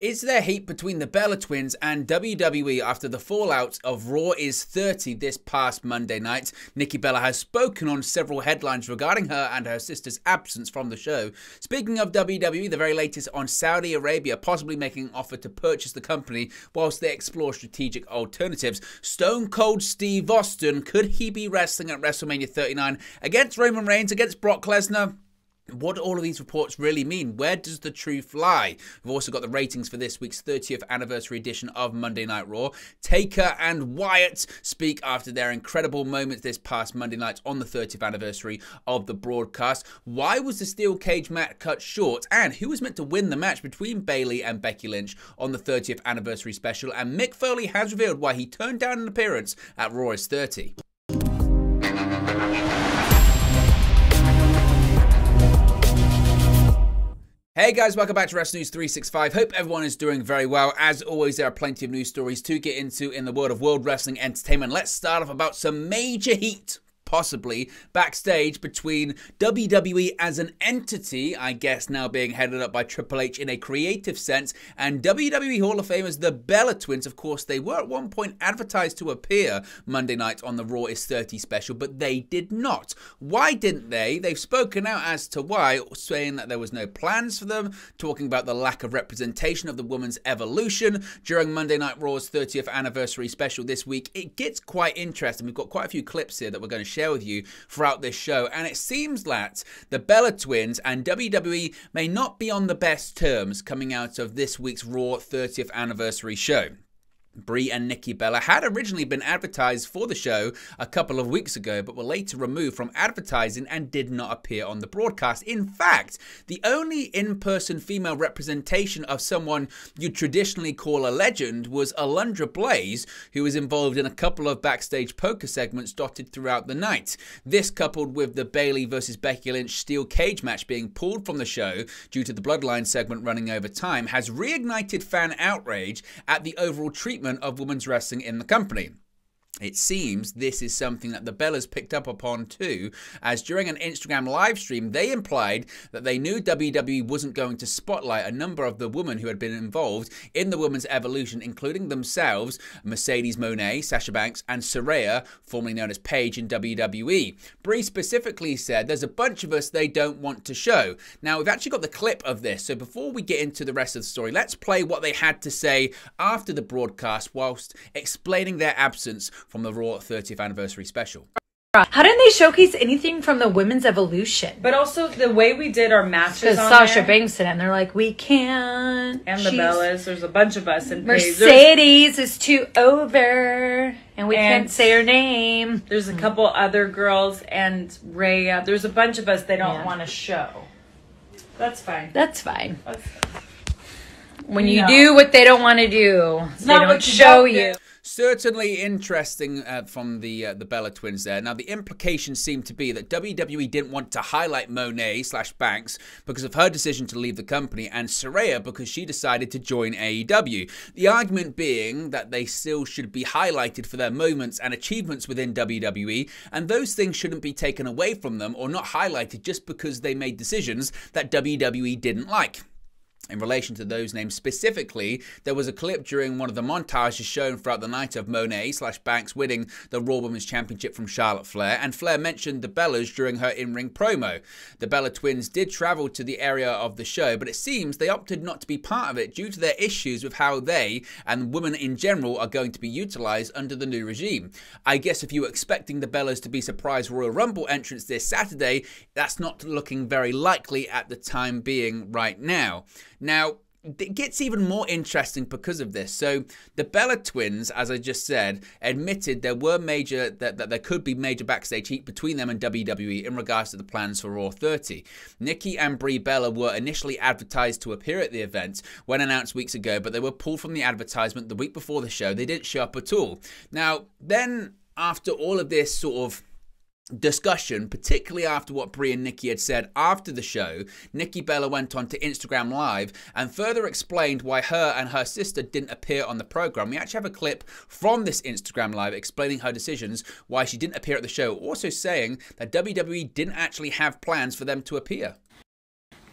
Is there heat between the Bella twins and WWE after the fallout of Raw is 30 this past Monday night? Nikki Bella has spoken on several headlines regarding her and her sister's absence from the show. Speaking of WWE, the very latest on Saudi Arabia possibly making an offer to purchase the company whilst they explore strategic alternatives. Stone Cold Steve Austin, could he be wrestling at WrestleMania 39 against Roman Reigns, against Brock Lesnar? What do all of these reports really mean? Where does the truth lie? We've also got the ratings for this week's 30th anniversary edition of Monday Night Raw. Taker and Wyatt speak after their incredible moments this past Monday night on the 30th anniversary of the broadcast. Why was the steel cage match cut short? And who was meant to win the match between Bayley and Becky Lynch on the 30th anniversary special? And Mick Foley has revealed why he turned down an appearance at Raw is 30. Hey guys, welcome back to Wrestling News 365. Hope everyone is doing very well. As always, there are plenty of news stories to get into in the world of world wrestling entertainment. Let's start off about some major heat possibly backstage between WWE as an entity, I guess now being headed up by Triple H in a creative sense, and WWE Hall of Famers, the Bella Twins. Of course, they were at one point advertised to appear Monday night on the Raw is 30 special, but they did not. Why didn't they? They've spoken out as to why, saying that there was no plans for them, talking about the lack of representation of the woman's evolution during Monday Night Raw's 30th anniversary special this week. It gets quite interesting. We've got quite a few clips here that we're going to share share with you throughout this show. And it seems that the Bella Twins and WWE may not be on the best terms coming out of this week's Raw 30th anniversary show. Brie and Nikki Bella had originally been advertised for the show a couple of weeks ago, but were later removed from advertising and did not appear on the broadcast. In fact, the only in person female representation of someone you'd traditionally call a legend was Alundra Blaze, who was involved in a couple of backstage poker segments dotted throughout the night. This, coupled with the Bayley versus Becky Lynch steel cage match being pulled from the show due to the Bloodline segment running over time, has reignited fan outrage at the overall treatment treatment of women's wrestling in the company. It seems this is something that the Bellas picked up upon too, as during an Instagram live stream, they implied that they knew WWE wasn't going to spotlight a number of the women who had been involved in the women's evolution, including themselves, Mercedes Moné, Sasha Banks, and Saraya, formerly known as Paige in WWE. Brie specifically said there's a bunch of us they don't want to show. Now, we've actually got the clip of this, so before we get into the rest of the story, let's play what they had to say after the broadcast whilst explaining their absence from the Raw 30th anniversary special. How didn't they showcase anything from the women's evolution? But also the way we did our matches. Because Sasha there, Banks did, and they're like, we can't. And the Bellas, there's a bunch of us. And Mercedes is too over, and we and can't say her name. There's a couple other girls and Rhea. There's a bunch of us they don't yeah. want to show. That's fine. That's fine. That's fine. When you no. do what they don't want to do, it's they don't show you. Certainly interesting uh, from the uh, the Bella twins there. Now the implication seemed to be that WWE didn't want to highlight Moné slash Banks because of her decision to leave the company, and Saraya because she decided to join AEW. The argument being that they still should be highlighted for their moments and achievements within WWE, and those things shouldn't be taken away from them or not highlighted just because they made decisions that WWE didn't like in relation to those names specifically, there was a clip during one of the montages shown throughout the night of Moné slash Banks winning the Raw Women's Championship from Charlotte Flair, and Flair mentioned the Bellas during her in-ring promo. The Bella twins did travel to the area of the show, but it seems they opted not to be part of it due to their issues with how they and women in general are going to be utilized under the new regime. I guess if you were expecting the Bellas to be surprise Royal Rumble entrants this Saturday, that's not looking very likely at the time being right now. Now, it gets even more interesting because of this. So the Bella twins, as I just said, admitted there were major that, that there could be major backstage heat between them and WWE in regards to the plans for Raw 30. Nikki and Brie Bella were initially advertised to appear at the event when announced weeks ago, but they were pulled from the advertisement the week before the show. They didn't show up at all. Now, then after all of this sort of discussion, particularly after what Brie and Nikki had said after the show, Nikki Bella went on to Instagram Live and further explained why her and her sister didn't appear on the program. We actually have a clip from this Instagram Live explaining her decisions, why she didn't appear at the show, also saying that WWE didn't actually have plans for them to appear.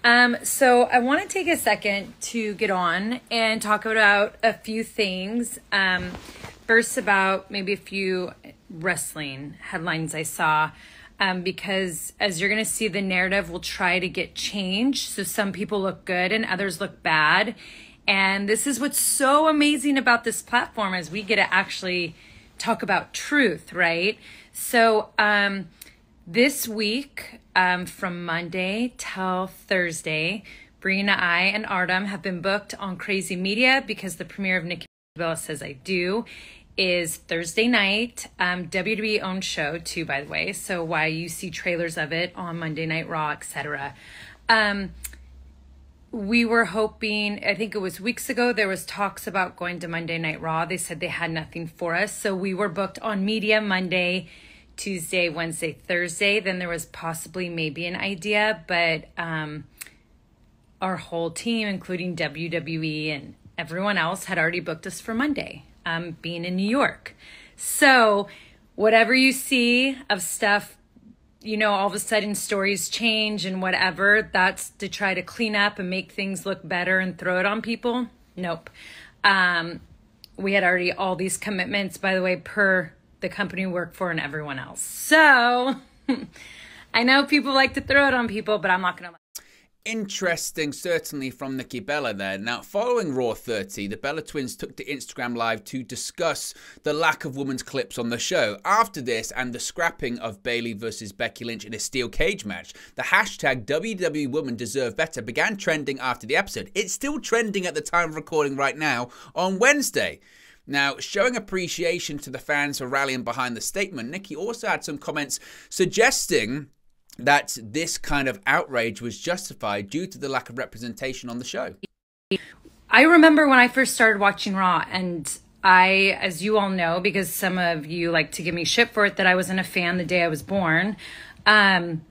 Um, so I want to take a second to get on and talk about a few things. Um, first, about maybe a few wrestling headlines I saw. Um, because as you're going to see, the narrative will try to get changed. So some people look good and others look bad. And this is what's so amazing about this platform is we get to actually talk about truth, right? So um, this week, um, from Monday till Thursday, Brie and I and Artem have been booked on Crazy Media because the premiere of Nikki Bella Says I Do is Thursday night. Um, WWE owned show too, by the way. So why you see trailers of it on Monday Night Raw, etc. Um, we were hoping i think it was weeks ago there was talks about going to monday night raw they said they had nothing for us so we were booked on media monday tuesday wednesday thursday then there was possibly maybe an idea but um, our whole team including wwe and everyone else had already booked us for monday um, being in new york so whatever you see of stuff you know, all of a sudden stories change and whatever, that's to try to clean up and make things look better and throw it on people. Nope. Um, we had already all these commitments, by the way, per the company we work for and everyone else. So I know people like to throw it on people, but I'm not going to interesting, certainly from Nikki Bella there. Now, following Raw 30, the Bella twins took to Instagram Live to discuss the lack of women's clips on the show. After this and the scrapping of Bayley versus Becky Lynch in a steel cage match, the hashtag WWE Women Deserve Better began trending after the episode. It's still trending at the time of recording right now on Wednesday. Now, showing appreciation to the fans for rallying behind the statement, Nikki also had some comments suggesting that this kind of outrage was justified due to the lack of representation on the show. I remember when I first started watching Raw, and I, as you all know, because some of you like to give me shit for it, that I wasn't a fan the day I was born. Um,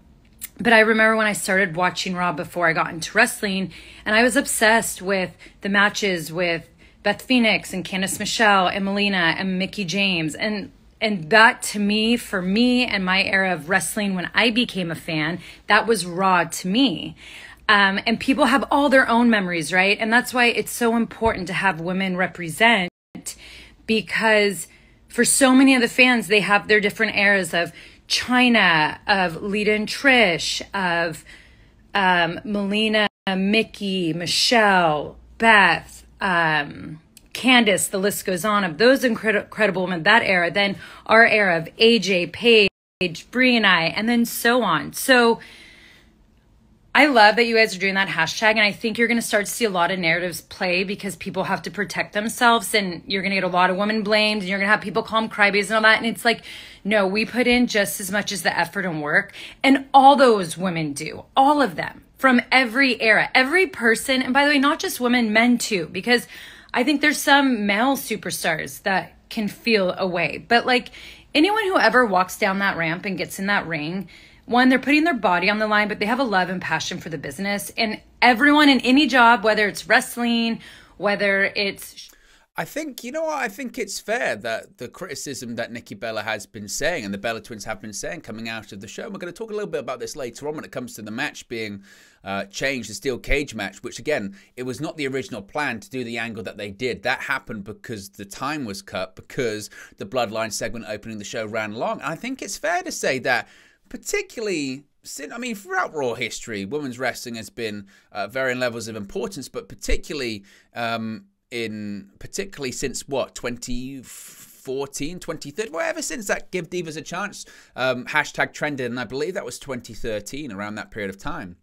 but I remember when I started watching Raw before I got into wrestling, and I was obsessed with the matches with Beth Phoenix and Candice Michelle and Melina and Mickie James. And and that to me, for me and my era of wrestling when I became a fan, that was raw to me. Um, and people have all their own memories, right? And that's why it's so important to have women represent because for so many of the fans, they have their different eras of Chyna, of Lita and Trish, of um, Melina, Mickie, Michelle, Beth, um, Candice, the list goes on of those incredible women, that era, then our era of AJ, Paige, Brie and I, and then so on. So I love that you guys are doing that hashtag, and I think you're going to start to see a lot of narratives play because people have to protect themselves, and you're going to get a lot of women blamed, and you're going to have people call them crybabies and all that. And it's like, no, we put in just as much as the effort and work, and all those women do, all of them from every era, every person, and by the way, not just women, men too, because I think there's some male superstars that can feel a way. But like anyone who ever walks down that ramp and gets in that ring, one, they're putting their body on the line, but they have a love and passion for the business. And everyone in any job, whether it's wrestling, whether it's I think you know what I think it's fair that the criticism that Nikki Bella has been saying and the Bella twins have been saying coming out of the show. we're going to talk a little bit about this later on when it comes to the match being uh, changed, the steel cage match, which again it was not the original plan to do the angle that they did. That happened because the time was cut because the Bloodline segment opening the show ran long. And I think it's fair to say that particularly I mean, throughout Raw history, women's wrestling has been uh, varying levels of importance, but particularly um, in particularly since what 2014 2013 well ever since that give divas a chance um, hashtag trended and i believe that was 2013 around that period of time.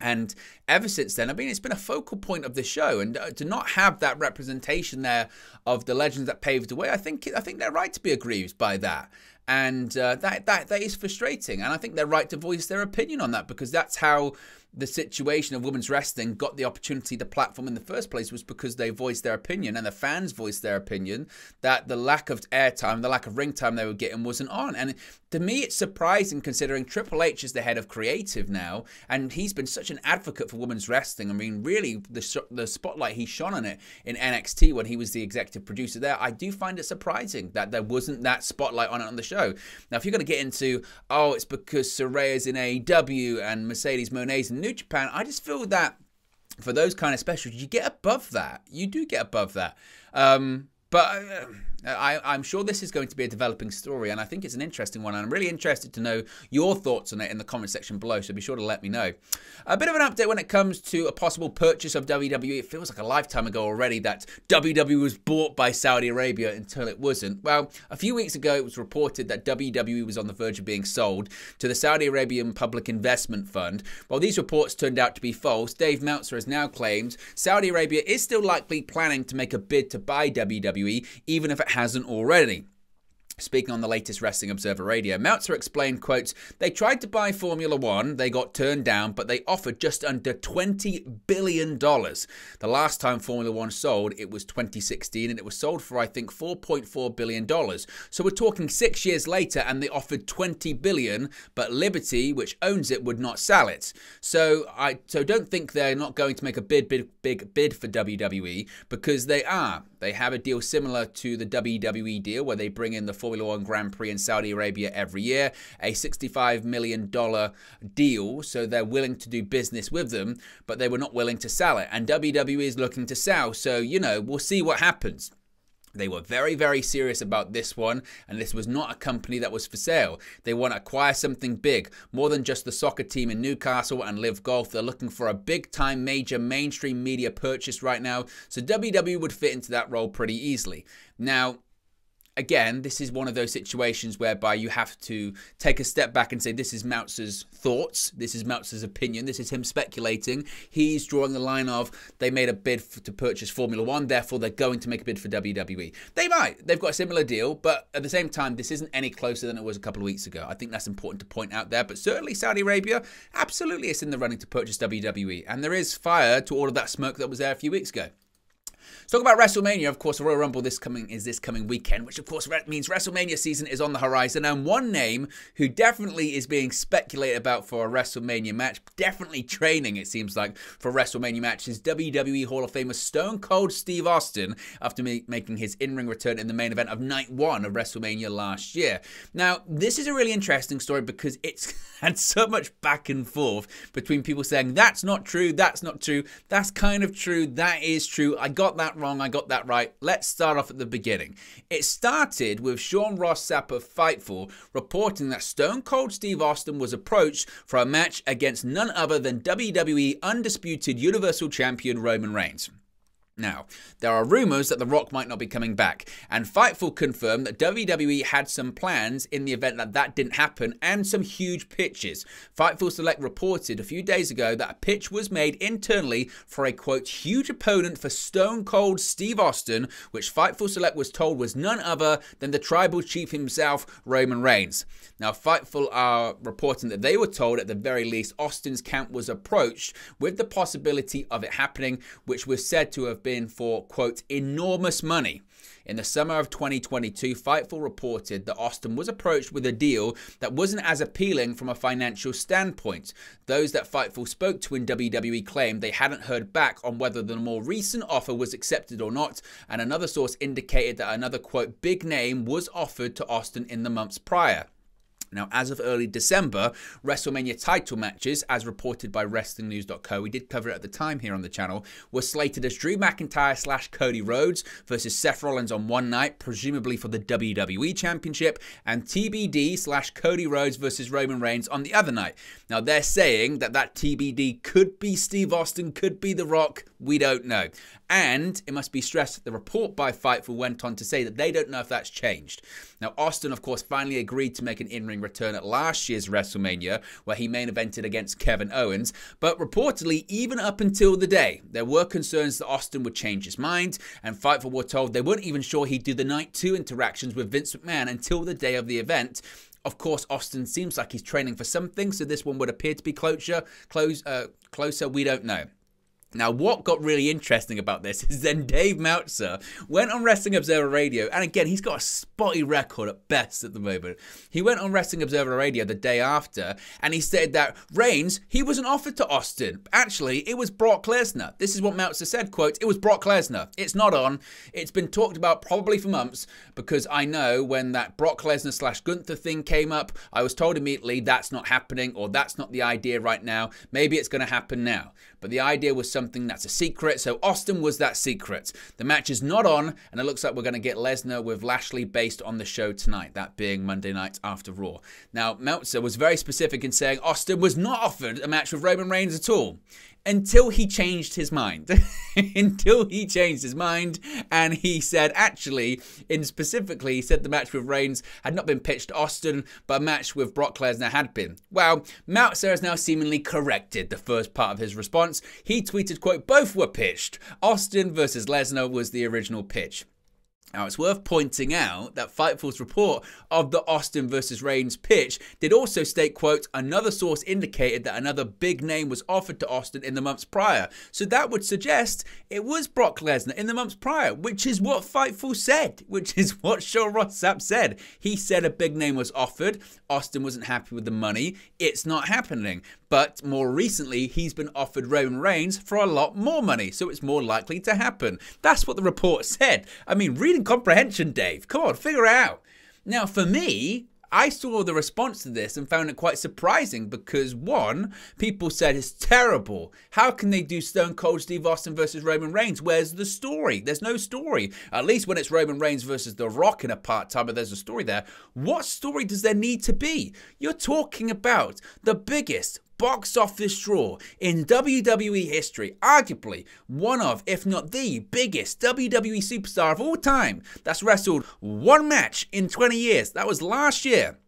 And ever since then, I mean, it's been a focal point of the show, and uh, to not have that representation there of the legends that paved the way, I think I think they're right to be aggrieved by that, and uh, that that that is frustrating, and I think they're right to voice their opinion on that because that's how the situation of women's wrestling got the opportunity, the platform in the first place was because they voiced their opinion and the fans voiced their opinion that the lack of airtime, the lack of ring time they were getting wasn't on. And to me, it's surprising considering Triple H is the head of creative now, and he's been such an advocate for women's wrestling. I mean, really, the, the spotlight he shone on it in NXT when he was the executive producer there, I do find it surprising that there wasn't that spotlight on it on the show. Now, if you're going to get into, oh, it's because Saraya's in AEW and Mercedes Moné's in New Japan, I just feel that for those kind of specials, you get above that. You do get above that. Um, but uh, I, am sure this is going to be a developing story, and I think it's an interesting one. And I'm really interested to know your thoughts on it in the comment section below, so be sure to let me know. A bit of an update when it comes to a possible purchase of WWE. It feels like a lifetime ago already that WWE was bought by Saudi Arabia until it wasn't. Well, a few weeks ago, it was reported that WWE was on the verge of being sold to the Saudi Arabian Public Investment Fund. While these reports turned out to be false, Dave Meltzer has now claimed Saudi Arabia is still likely planning to make a bid to buy WWE, even if it hasn't already. Speaking on the latest Wrestling Observer Radio, Meltzer explained, quotes, They tried to buy Formula One, they got turned down, but they offered just under $20 billion. The last time Formula One sold, it was 2016, and it was sold for, I think, $4.4 billion. So we're talking six years later, and they offered 20 billion, but Liberty, which owns it, would not sell it. So I so don't think they're not going to make a big, big, big bid for WWE, because they are. They have a deal similar to the WWE deal where they bring in the Formula One Grand Prix in Saudi Arabia every year, a $65 million deal. So they're willing to do business with them, but they were not willing to sell it. And WWE is looking to sell. So, you know, we'll see what happens. They were very, very serious about this one, and this was not a company that was for sale. They want to acquire something big, more than just the soccer team in Newcastle and Live Golf. They're looking for a big time, major mainstream media purchase right now, so WWE would fit into that role pretty easily. Now, again, this is one of those situations whereby you have to take a step back and say, this is Meltzer's thoughts, this is Meltzer's opinion, this is him speculating. He's drawing the line of they made a bid for, to purchase Formula One, therefore they're going to make a bid for WWE. They might. They've got a similar deal, but at the same time, this isn't any closer than it was a couple of weeks ago. I think that's important to point out there. But certainly, Saudi Arabia absolutely is in the running to purchase WWE. And there is fire to all of that smoke that was there a few weeks ago. Let's talk about WrestleMania. Of course, Royal Rumble this coming is this coming weekend, which of course means WrestleMania season is on the horizon. And one name who definitely is being speculated about for a WrestleMania match, definitely training it seems like for WrestleMania match, is WWE Hall of Famer Stone Cold Steve Austin after making his in-ring return in the main event of Night One of WrestleMania last year. Now, this is a really interesting story because it's had so much back and forth between people saying that's not true, that's not true, that's kind of true, that is true. I got that wrong, I got that right. Let's start off at the beginning. It started with Sean Ross Sapp of Fightful reporting that Stone Cold Steve Austin was approached for a match against none other than WWE Undisputed Universal Champion Roman Reigns. Now, there are rumours that The Rock might not be coming back, and Fightful confirmed that WWE had some plans in the event that that didn't happen and some huge pitches. Fightful Select reported a few days ago that a pitch was made internally for a quote, huge opponent for Stone Cold Steve Austin, which Fightful Select was told was none other than the tribal chief himself, Roman Reigns. Now, Fightful are reporting that they were told at the very least Austin's camp was approached with the possibility of it happening, which was said to have been for, quote, enormous money. In the summer of 2022, Fightful reported that Austin was approached with a deal that wasn't as appealing from a financial standpoint. Those that Fightful spoke to in WWE claimed they hadn't heard back on whether the more recent offer was accepted or not, and another source indicated that another, quote, big name was offered to Austin in the months prior. Now, as of early December, WrestleMania title matches, as reported by WrestlingNews.co, we did cover it at the time here on the channel, were slated as Drew McIntyre slash Cody Rhodes versus Seth Rollins on one night, presumably for the WWE Championship, and TBD slash Cody Rhodes versus Roman Reigns on the other night. Now, they're saying that that TBD could be Steve Austin, could be The Rock, we don't know. And it must be stressed that the report by Fightful went on to say that they don't know if that's changed. Now, Austin, of course, finally agreed to make an in ring return at last year's WrestleMania, where he main evented against Kevin Owens. But reportedly, even up until the day, there were concerns that Austin would change his mind, and Fightful were told they weren't even sure he'd do the night two interactions with Vince McMahon until the day of the event. Of course, Austin seems like he's training for something, so this one would appear to be closer. Close, uh, closer. We don't know. Now, what got really interesting about this is then Dave Meltzer went on Wrestling Observer Radio, and again, he's got a spotty record at best at the moment. He went on Wrestling Observer Radio the day after, and he said that Reigns, he wasn't offered to Austin. Actually, it was Brock Lesnar. This is what Meltzer said, quote, it was Brock Lesnar. It's not on. It's been talked about probably for months, because I know when that Brock Lesnar slash Gunther thing came up, I was told immediately that's not happening, or that's not the idea right now. Maybe it's going to happen now. But the idea was something that's a secret, so Austin was that secret. The match is not on, and it looks like we're going to get Lesnar with Lashley based on the show tonight, that being Monday night after Raw. Now, Meltzer was very specific in saying Austin was not offered a match with Roman Reigns at all until he changed his mind. until he changed his mind and he said, actually, in specifically, he said the match with Reigns had not been pitched to Austin, but a match with Brock Lesnar had been. Well, Meltzer has now seemingly corrected the first part of his response. He tweeted, quote, both were pitched. Austin versus Lesnar was the original pitch. Now, it's worth pointing out that Fightful's report of the Austin versus Reigns pitch did also state, quote, another source indicated that another big name was offered to Austin in the months prior. So that would suggest it was Brock Lesnar in the months prior, which is what Fightful said, which is what Sean Ross Sapp said. He said a big name was offered. Austin wasn't happy with the money. It's not happening. But more recently, he's been offered Roman Reigns for a lot more money, so it's more likely to happen. That's what the report said. I mean, reading comprehension, Dave. Come on, figure it out. Now, for me, I saw the response to this and found it quite surprising because one, people said it's terrible. How can they do Stone Cold Steve Austin versus Roman Reigns? Where's the story? There's no story. At least when it's Roman Reigns versus The Rock in a part time, there's a story there. What story does there need to be? You're talking about the biggest box office draw in WWE history, arguably one of, if not the biggest WWE superstar of all time that's wrestled one match in 20 years. That was last year.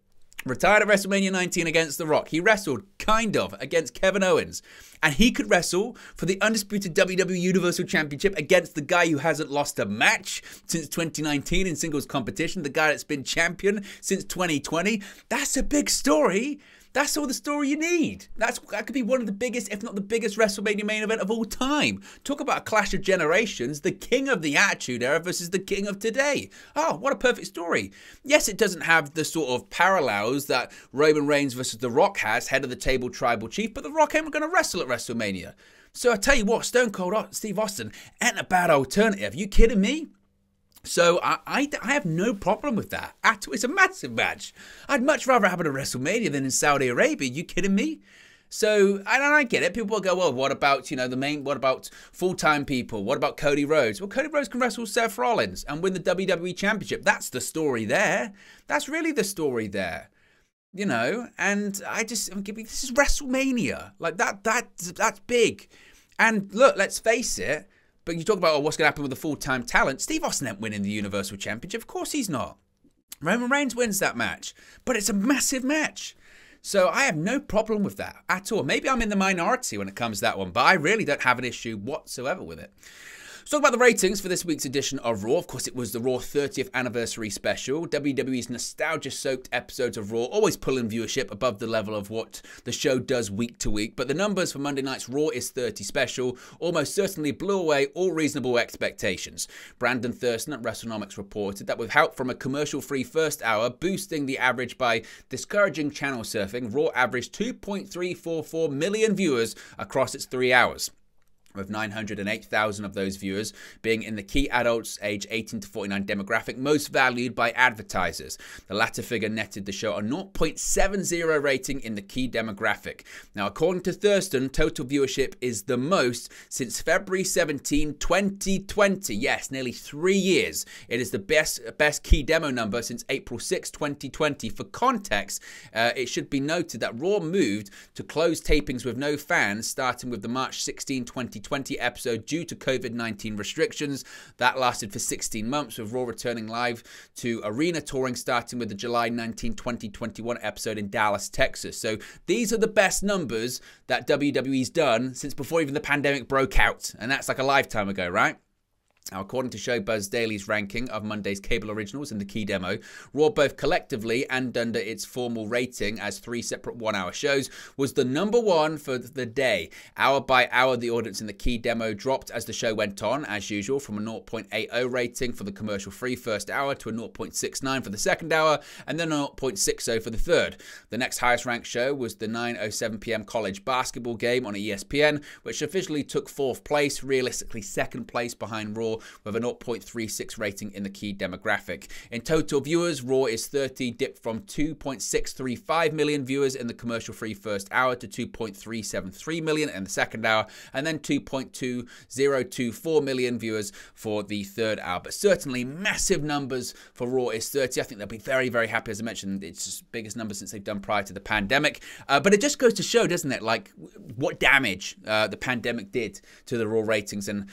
Retired at WrestleMania 19 against The Rock. He wrestled, kind of, against Kevin Owens. And he could wrestle for the undisputed WWE Universal Championship against the guy who hasn't lost a match since 2019 in singles competition, the guy that's been champion since 2020. That's a big story. That's all the story you need. That's that could be one of the biggest, if not the biggest, WrestleMania main event of all time. Talk about a clash of generations: the king of the Attitude Era versus the king of today. Oh, what a perfect story! Yes, it doesn't have the sort of parallels that Roman Reigns versus The Rock has, head of the table tribal chief, but The Rock ain't going to wrestle at WrestleMania. So I tell you what, Stone Cold Steve Austin ain't a bad alternative. You kidding me? So I, I, I, have no problem with that. It's a massive match. I'd much rather have it at WrestleMania than in Saudi Arabia. You kidding me? So and I get it. People will go, well, what about you know the main? What about full time people? What about Cody Rhodes? Well, Cody Rhodes can wrestle Seth Rollins and win the WWE Championship. That's the story there. That's really the story there. You know, and I just I'm giving this is WrestleMania. Like that that that's big. And look, let's face it but you talk about oh, what's going to happen with the full time talent. Steve Austin ain't winning the Universal Championship. Of course he's not. Roman Reigns wins that match, but it's a massive match. So I have no problem with that at all. Maybe I'm in the minority when it comes to that one, but I really don't have an issue whatsoever with it. Let's talk about the ratings for this week's edition of Raw. Of course, it was the Raw 30th anniversary special. WWE's nostalgia soaked episodes of Raw always pulling viewership above the level of what the show does week to week. But the numbers for Monday night's Raw is 30 special almost certainly blew away all reasonable expectations. Brandon Thurston at WrestleNomics reported that with help from a commercial free first hour boosting the average by discouraging channel surfing, Raw averaged 2.344 million viewers across its three hours with 908,000 of those viewers being in the key adults age 18 to 49 demographic most valued by advertisers. The latter figure netted the show a 0.70 rating in the key demographic. Now, according to Thurston, total viewership is the most since February 17, 2020. Yes, nearly three years. It is the best best key demo number since April 6, 2020. For context, uh, it should be noted that Raw moved to close tapings with no fans starting with the March 16, 2020 2020 episode due to COVID 19 restrictions. That lasted for 16 months, with Raw returning live to arena touring starting with the July 19, 2021 episode in Dallas, Texas. So these are the best numbers that WWE's done since before even the pandemic broke out. And that's like a lifetime ago, right? Now, according to Showbuzz Daily's ranking of Monday's cable originals in the key demo, Raw, both collectively and under its formal rating as three separate one hour shows, was the number one for the day. Hour by hour, the audience in the key demo dropped as the show went on, as usual, from a 0.80 rating for the commercial free first hour to a 0.69 for the second hour, and then a 0.60 for the third. The next highest ranked show was the 9.07 pm college basketball game on ESPN, which officially took fourth place, realistically second place behind Raw with a 0.36 rating in the key demographic. In total viewers, Raw is 30, dipped from 2.635 million viewers in the commercial free first hour to 2.373 million in the second hour, and then 2.2024 million viewers for the third hour. But certainly massive numbers for Raw is 30. I think they'll be very, very happy. As I mentioned, it's the biggest number since they've done prior to the pandemic. Uh, but it just goes to show, doesn't it, like what damage uh, the pandemic did to the Raw ratings and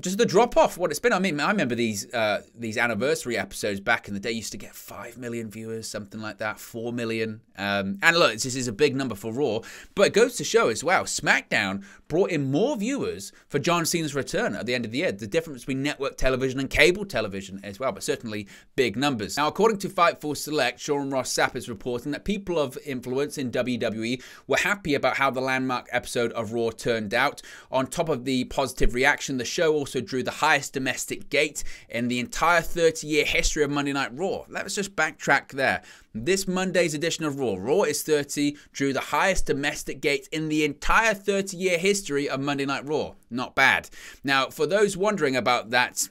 just the drop off what it's been. I mean, I remember these uh, these anniversary episodes back in the day used to get five million viewers, something like that, four million. Um, and look, this is a big number for Raw, but it goes to show as well. SmackDown brought in more viewers for John Cena's return at the end of the year. The difference between network television and cable television as well, but certainly big numbers. Now, according to Fightful Select, Sean Ross Sapp is reporting that people of influence in WWE were happy about how the landmark episode of Raw turned out. On top of the positive reaction, the show also drew the highest domestic gate in the entire 30 year history of Monday Night Raw. Let's just backtrack there. This Monday's edition of Raw, Raw is 30, drew the highest domestic gate in the entire 30 year history of Monday Night Raw. Not bad. Now, for those wondering about that,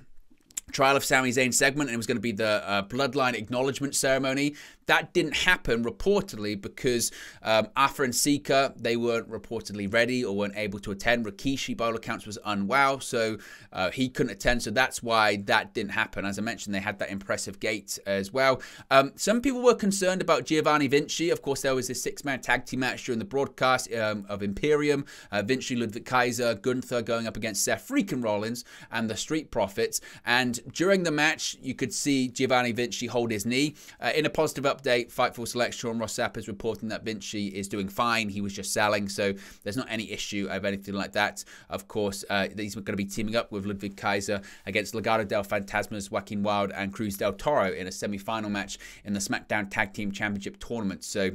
trial of Sami Zayn segment and it was going to be the uh, bloodline acknowledgement ceremony. That didn't happen reportedly because um, and Sika they weren't reportedly ready or weren't able to attend. Rikishi, by all accounts, was unwell, so uh, he couldn't attend. So that's why that didn't happen. As I mentioned, they had that impressive gate as well. Um, some people were concerned about Giovanni Vinci. Of course, there was this six-man tag team match during the broadcast um, of Imperium. Uh, Vinci, Ludwig Kaiser, Gunther going up against Seth freaking Rollins and the Street Profits. And during the match, you could see Giovanni Vinci hold his knee. Uh, in a positive update, Fightful Select, Sean Ross Sapp is reporting that Vinci is doing fine. He was just selling, so there's not any issue of anything like that. Of course, uh, he's going to be teaming up with Ludwig Kaiser against Legado del Fantasmas, Joaquin Wilde, and Cruz del Toro in a semi final match in the SmackDown Tag Team Championship tournament. So,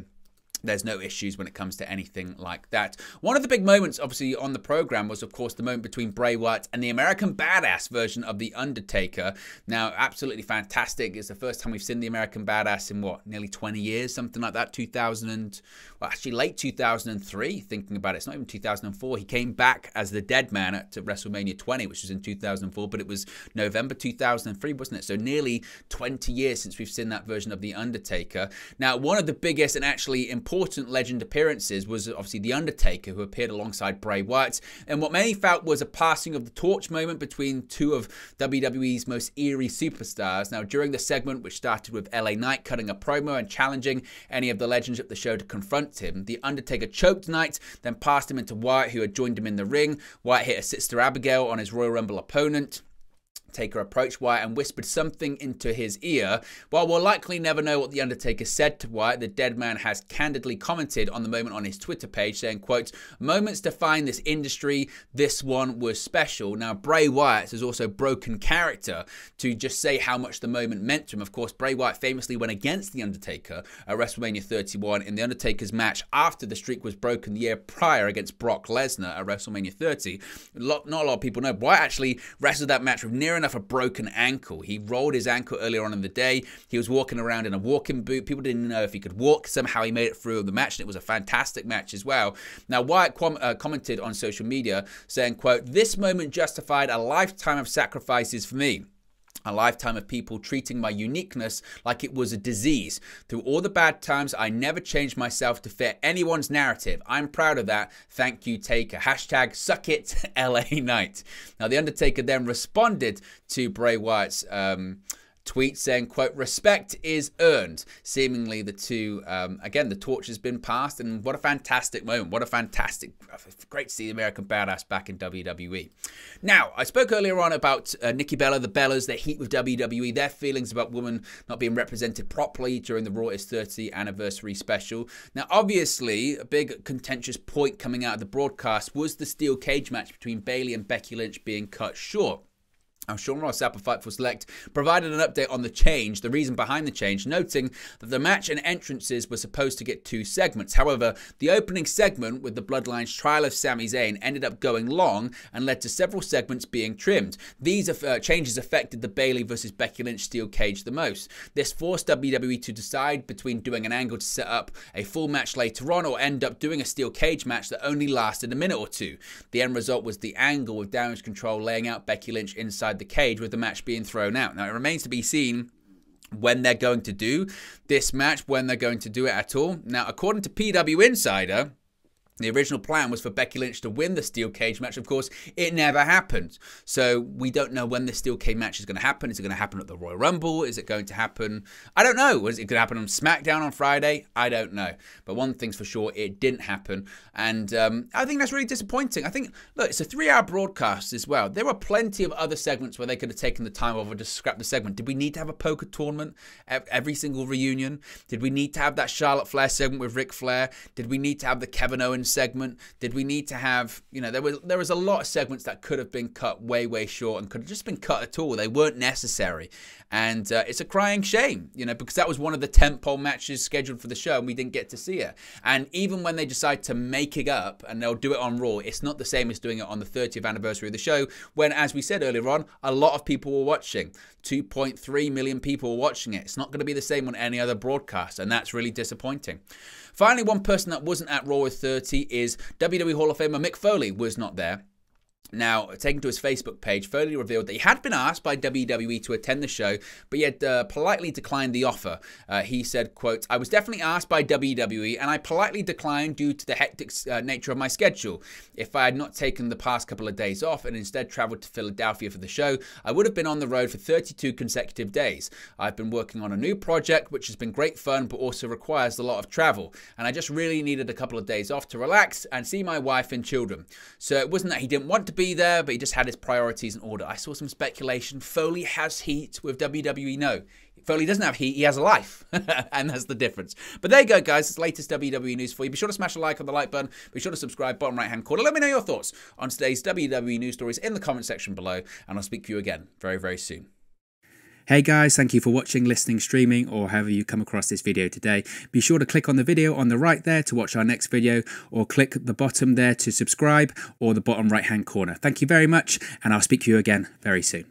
there's no issues when it comes to anything like that. One of the big moments, obviously, on the program was, of course, the moment between Bray Wyatt and the American Badass version of The Undertaker. Now, absolutely fantastic. It's the first time we've seen the American Badass in what, nearly 20 years, something like that. 2000 and, well, actually, late 2003, thinking about it. It's not even 2004. He came back as the dead man at WrestleMania 20, which was in 2004, but it was November 2003, wasn't it? So nearly 20 years since we've seen that version of The Undertaker. Now, one of the biggest and actually important important legend appearances was obviously The Undertaker, who appeared alongside Bray Wyatt, and what many felt was a passing of the torch moment between two of WWE's most eerie superstars. Now, during the segment, which started with LA Knight cutting a promo and challenging any of the legends at the show to confront him, The Undertaker choked Knight, then passed him into Wyatt, who had joined him in the ring. Wyatt hit a Sister Abigail on his Royal Rumble opponent. Taker approached Wyatt and whispered something into his ear. While we'll likely never know what The Undertaker said to Wyatt, the dead man has candidly commented on the moment on his Twitter page, saying, quote, Moments define this industry. This one was special. Now, Bray Wyatt has also broken character to just say how much the moment meant to him. Of course, Bray Wyatt famously went against The Undertaker at WrestleMania 31 in The Undertaker's match after the streak was broken the year prior against Brock Lesnar at WrestleMania 30. Not a lot of people know. Wyatt actually wrestled that match with near enough a broken ankle. He rolled his ankle earlier on in the day. He was walking around in a walking boot. People didn't know if he could walk. Somehow he made it through the match, and it was a fantastic match as well. Now, Wyatt com- uh, commented on social media saying, quote, This moment justified a lifetime of sacrifices for me a lifetime of people treating my uniqueness like it was a disease. Through all the bad times, I never changed myself to fit anyone's narrative. I'm proud of that. Thank you, Taker. Hashtag suck it, LA Knight. Now, The Undertaker then responded to Bray Wyatt's. Um, tweet saying, quote, respect is earned. Seemingly the two, um, again, the torch has been passed and what a fantastic moment. What a fantastic, great to see the American Badass back in WWE. Now, I spoke earlier on about uh, Nikki Bella, the Bellas, their heat with WWE, their feelings about women not being represented properly during the Raw is 30 anniversary special. Now, obviously, a big contentious point coming out of the broadcast was the steel cage match between Bayley and Becky Lynch being cut short. Now, Sean Ross Sapp of Fightful Select provided an update on the change, the reason behind the change, noting that the match and entrances were supposed to get two segments. However, the opening segment with the Bloodlines trial of Sami Zayn ended up going long and led to several segments being trimmed. These uh, changes affected the Bayley versus Becky Lynch steel cage the most. This forced WWE to decide between doing an angle to set up a full match later on or end up doing a steel cage match that only lasted a minute or two. The end result was the angle with Damage Control laying out Becky Lynch inside inside the cage with the match being thrown out. Now, it remains to be seen when they're going to do this match, when they're going to do it at all. Now, according to PW Insider, the original plan was for Becky Lynch to win the steel cage match. Of course, it never happened. So we don't know when the steel cage match is going to happen. Is it going to happen at the Royal Rumble? Is it going to happen? I don't know. Is it going to happen on SmackDown on Friday? I don't know. But one thing's for sure, it didn't happen. And um, I think that's really disappointing. I think, look, it's a three hour broadcast as well. There were plenty of other segments where they could have taken the time off over just scrapped the segment. Did we need to have a poker tournament every single reunion? Did we need to have that Charlotte Flair segment with Ric Flair? Did we need to have the Kevin Owens segment? Did we need to have, you know, there was there was a lot of segments that could have been cut way way short and could have just been cut at all. They weren't necessary, and uh, it's a crying shame, you know, because that was one of the tentpole matches scheduled for the show and we didn't get to see it. And even when they decide to make it up and they'll do it on Raw, it's not the same as doing it on the 30th anniversary of the show. When, as we said earlier on, a lot of people were watching. 2.3 million people watching it. It's not going to be the same on any other broadcast, and that's really disappointing. Finally, one person that wasn't at Raw with 30 is WWE Hall of Famer Mick Foley was not there. Now, taken to his Facebook page, Foley revealed that he had been asked by WWE to attend the show, but he had uh, politely declined the offer. Uh, he said, quote, I was definitely asked by WWE, and I politely declined due to the hectic uh, nature of my schedule. If I had not taken the past couple of days off and instead traveled to Philadelphia for the show, I would have been on the road for 32 consecutive days. I've been working on a new project, which has been great fun, but also requires a lot of travel, and I just really needed a couple of days off to relax and see my wife and children. So it wasn't that he didn't want to be be there, but he just had his priorities in order. I saw some speculation. Foley has heat with WWE. No, Foley doesn't have heat, he has a life. and that's the difference. But there you go, guys. It's latest WWE news for you. Be sure to smash a like on the like button. Be sure to subscribe, bottom right hand corner. Let me know your thoughts on today's WWE news stories in the comment section below. And I'll speak to you again very, very soon. Hey guys, thank you for watching, listening, streaming, or however you come across this video today. Be sure to click on the video on the right there to watch our next video, or click the bottom there to subscribe, or the bottom right hand corner. Thank you very much, and I'll speak to you again very soon.